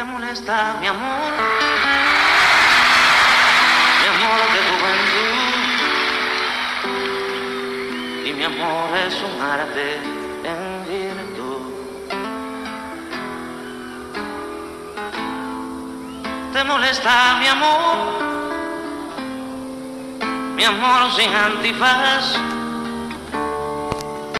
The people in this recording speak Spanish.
te molesta, mi amor? Mi amor de juventud. Y mi amor es un arte en virtud. ¿Te molesta, mi amor? Mi amor sin antifaz